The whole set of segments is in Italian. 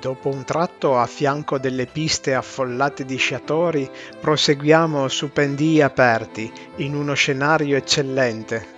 Dopo un tratto a fianco delle piste affollate di sciatori, proseguiamo su pendii aperti, in uno scenario eccellente.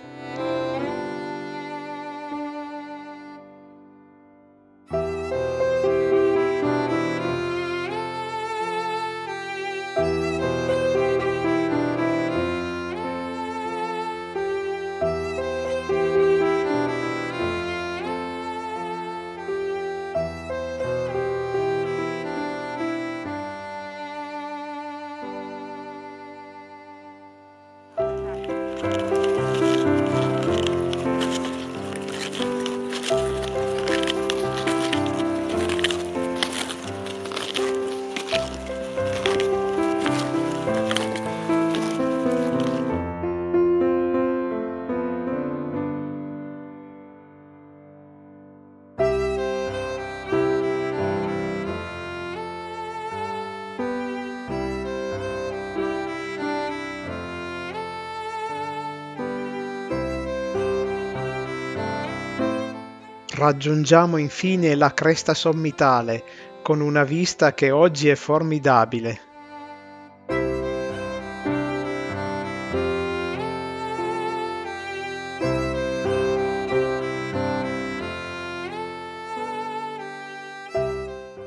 Raggiungiamo infine la cresta sommitale, con una vista che oggi è formidabile.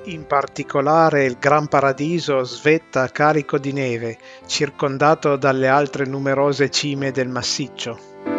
In particolare il Gran Paradiso svetta carico di neve, circondato dalle altre numerose cime del massiccio.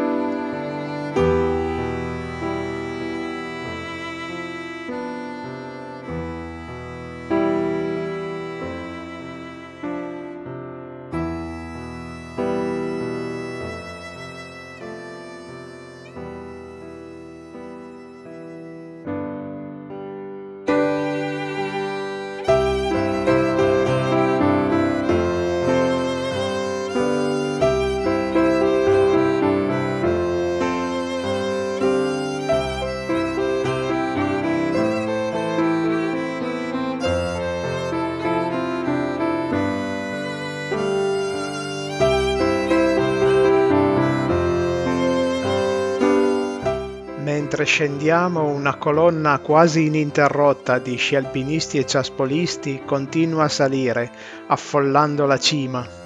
Mentre scendiamo una colonna quasi ininterrotta di sci alpinisti e ciaspolisti continua a salire, affollando la cima.